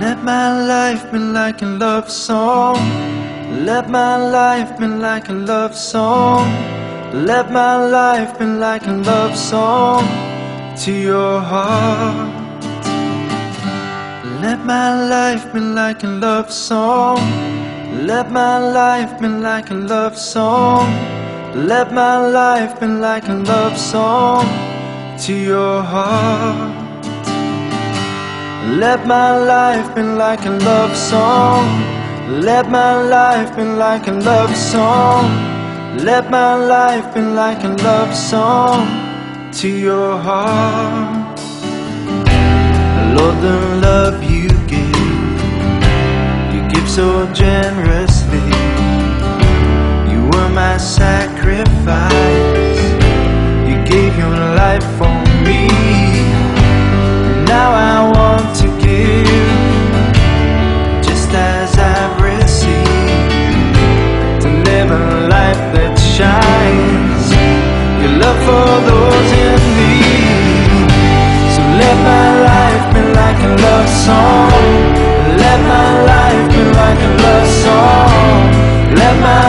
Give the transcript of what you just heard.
Let my life be like a love song. Let my life be like a love song. Let my life be like a love song to your heart. Let my life be like a love song. Let my life be like a love song. Let my life be like a love song to your heart. Let my life be like a love song. Let my life be like a love song. Let my life be like a love song to your heart. Lord, the love you give, you give so generously. You were my sacrifice. for those in need. So let my life be like a love song. Let my life be like a love song. Let my